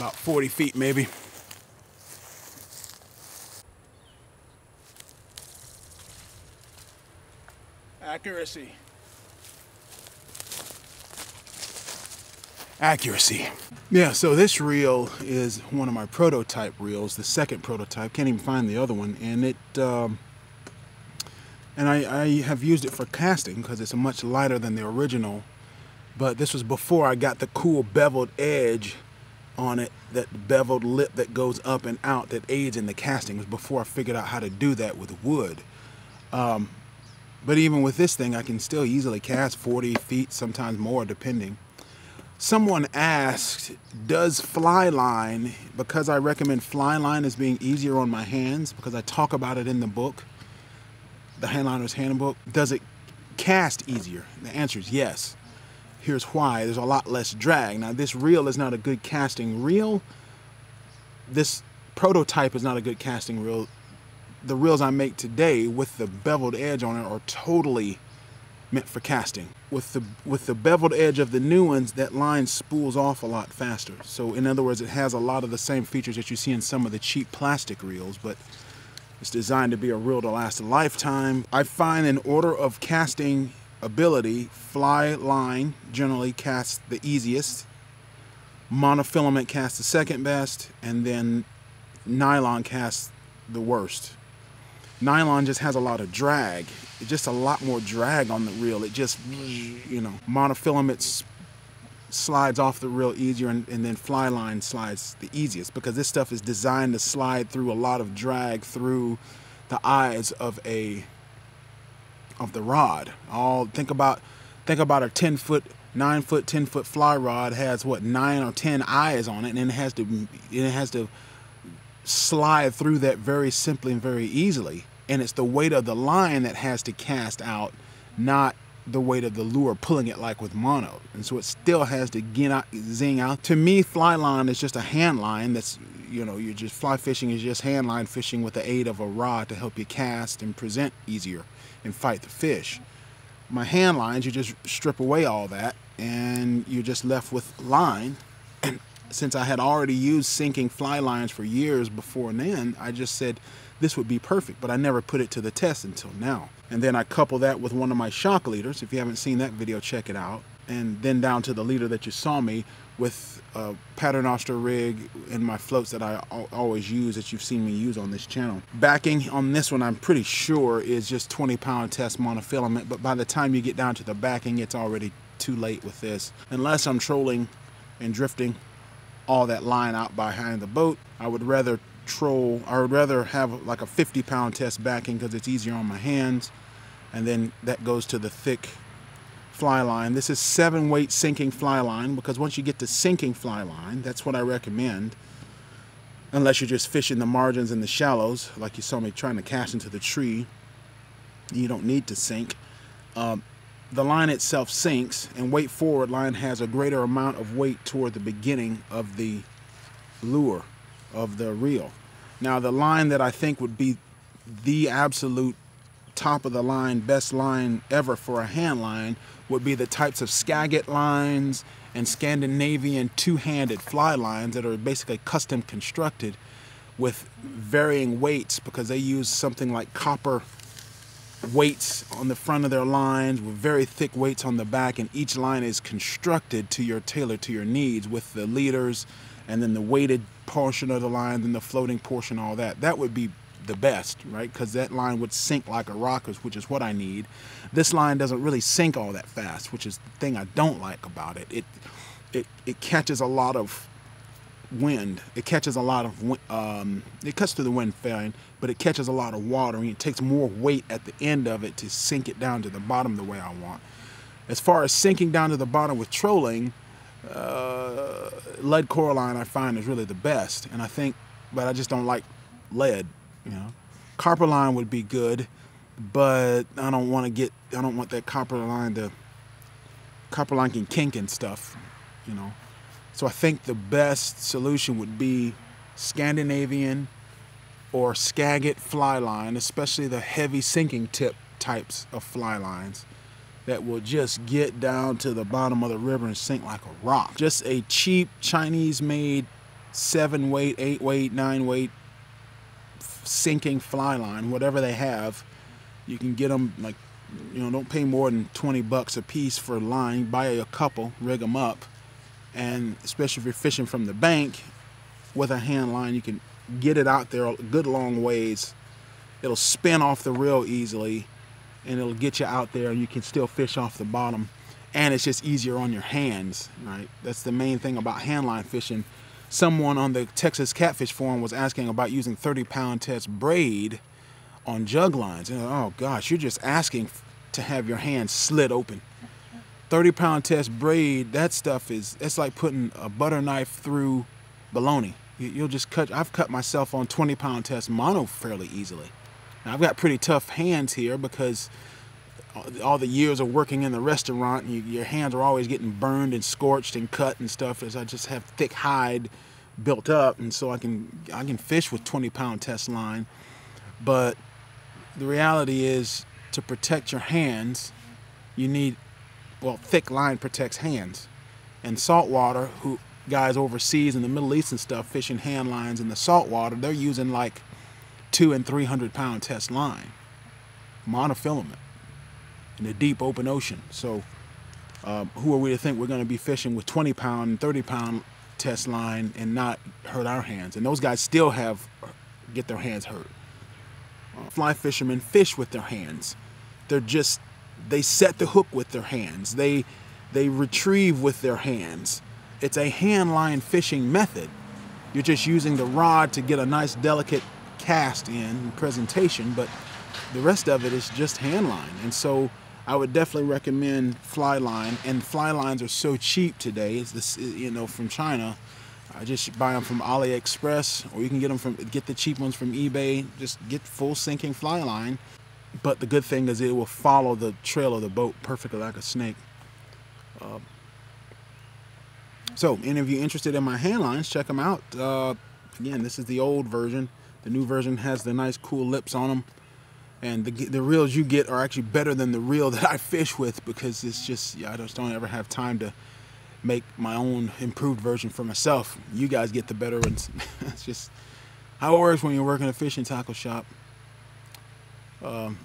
About 40 feet maybe. Accuracy. Accuracy. Yeah, so this reel is one of my prototype reels, the second prototype. Can't even find the other one, and it, um, and I, I have used it for casting because it's much lighter than the original. But this was before I got the cool beveled edge on it, that beveled lip that goes up and out that aids in the casting. It was before I figured out how to do that with wood. Um, but even with this thing, I can still easily cast 40 feet, sometimes more, depending. Someone asked, does fly line, because I recommend fly line as being easier on my hands, because I talk about it in the book, the Handliner's Handbook, does it cast easier? The answer is yes. Here's why. There's a lot less drag. Now, this reel is not a good casting reel. This prototype is not a good casting reel the reels I make today with the beveled edge on it are totally meant for casting. With the with the beveled edge of the new ones, that line spools off a lot faster. So in other words, it has a lot of the same features that you see in some of the cheap plastic reels, but it's designed to be a reel to last a lifetime. I find an order of casting ability, fly line generally casts the easiest, monofilament casts the second best, and then nylon casts the worst nylon just has a lot of drag. It's just a lot more drag on the reel. It just, you know, monofilament slides off the reel easier and, and then fly line slides the easiest because this stuff is designed to slide through a lot of drag through the eyes of a of the rod. All think about think about a 10 foot 9 foot 10 foot fly rod has what 9 or 10 eyes on it and it has to it has to slide through that very simply and very easily and it's the weight of the line that has to cast out, not the weight of the lure pulling it like with mono. And so it still has to get out, zing out. To me, fly line is just a hand line that's, you know, you're just fly fishing is just hand line fishing with the aid of a rod to help you cast and present easier and fight the fish. My hand lines, you just strip away all that and you're just left with line. And since I had already used sinking fly lines for years before then, I just said, this would be perfect, but I never put it to the test until now. And then I couple that with one of my shock leaders. If you haven't seen that video, check it out. And then down to the leader that you saw me with a paternoster rig and my floats that I always use that you've seen me use on this channel. Backing on this one, I'm pretty sure is just 20 pound test monofilament, but by the time you get down to the backing, it's already too late with this. Unless I'm trolling and drifting all that line out behind the boat, I would rather troll. I would rather have like a 50 pound test backing because it's easier on my hands. And then that goes to the thick fly line. This is seven weight sinking fly line because once you get to sinking fly line, that's what I recommend. Unless you're just fishing the margins and the shallows, like you saw me trying to cast into the tree, you don't need to sink. Um, the line itself sinks, and weight forward line has a greater amount of weight toward the beginning of the lure of the reel. Now the line that I think would be the absolute top of the line, best line ever for a hand line would be the types of Skagit lines and Scandinavian two-handed fly lines that are basically custom constructed with varying weights because they use something like copper weights on the front of their lines with very thick weights on the back and each line is constructed to your tailor to your needs with the leaders and then the weighted portion of the line, then the floating portion, all that. That would be the best, right? Because that line would sink like a rocket, which is what I need. This line doesn't really sink all that fast, which is the thing I don't like about it. It it it catches a lot of wind. It catches a lot of um, it cuts through the wind fine, but it catches a lot of water, and it takes more weight at the end of it to sink it down to the bottom the way I want. As far as sinking down to the bottom with trolling, uh, lead core line I find is really the best, and I think, but I just don't like lead. You know, copper line would be good, but I don't want to get, I don't want that copper line to, copper line can kink and stuff. You know, so I think the best solution would be Scandinavian or Skagit fly line, especially the heavy sinking tip types of fly lines that will just get down to the bottom of the river and sink like a rock. Just a cheap Chinese made seven weight, eight weight, nine weight sinking fly line, whatever they have. You can get them like, you know, don't pay more than 20 bucks a piece for a line. Buy a couple, rig them up, and especially if you're fishing from the bank with a hand line, you can get it out there a good long ways. It'll spin off the reel easily, and it'll get you out there, and you can still fish off the bottom. And it's just easier on your hands, right? That's the main thing about handline fishing someone on the Texas Catfish Forum was asking about using 30 pound test braid on jug lines. And oh gosh, you're just asking to have your hand slit open. 30 pound test braid, that stuff is, it's like putting a butter knife through bologna. You'll just cut, I've cut myself on 20 pound test mono fairly easily. Now I've got pretty tough hands here because all the years of working in the restaurant, you, your hands are always getting burned and scorched and cut and stuff. As I just have thick hide built up, and so I can I can fish with 20 pound test line. But the reality is, to protect your hands, you need well, thick line protects hands, and saltwater who guys overseas in the Middle East and stuff fishing hand lines in the saltwater, they're using like two and three hundred pound test line monofilament in the deep open ocean. So um, who are we to think we're going to be fishing with 20 pound, 30 pound test line and not hurt our hands? And those guys still have get their hands hurt. Uh, fly fishermen fish with their hands. They're just they set the hook with their hands. They they retrieve with their hands. It's a hand line fishing method. You're just using the rod to get a nice delicate cast in presentation, but the rest of it is just hand line. And so I would definitely recommend fly line, and fly lines are so cheap today. It's this, you know, from China. I just buy them from AliExpress, or you can get them from get the cheap ones from eBay. Just get full sinking fly line. But the good thing is it will follow the trail of the boat perfectly like a snake. Uh, so, any of you interested in my hand lines, check them out. Uh, again, this is the old version. The new version has the nice cool lips on them and the, the reels you get are actually better than the reel that I fish with because it's just yeah, I just don't ever have time to make my own improved version for myself. You guys get the better ones. it's just how it works when you're working a fishing tackle shop. Um,